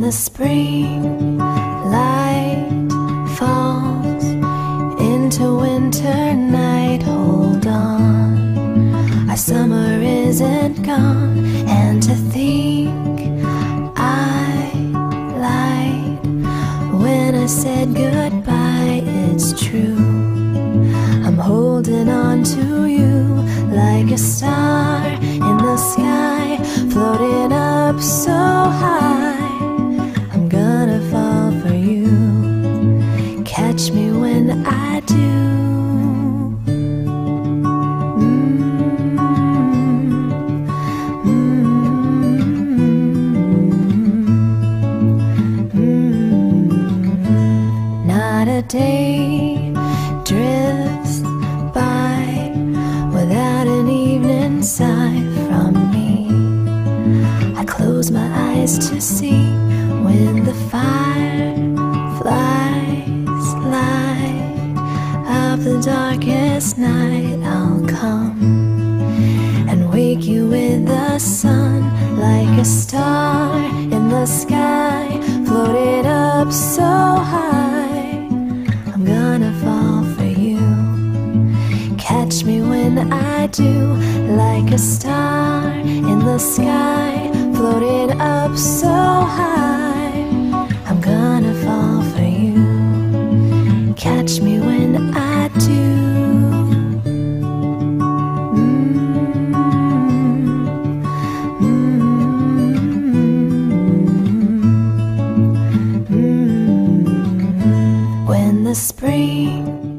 The spring light falls into winter night, hold on. Our summer isn't gone, and to think I lied when I said goodbye, it's true. I'm holding on to you like a star in the sky, floating up so. Day drifts by without an evening sigh from me. I close my eyes to see when the fireflies light up the darkest night. I'll come and wake you with the sun like a star in the sky, floating up so high. Like a star in the sky, floating up so high. I'm gonna fall for you. Catch me when I do. Mm-hmm. Mm-hmm. Mm-hmm. When the spring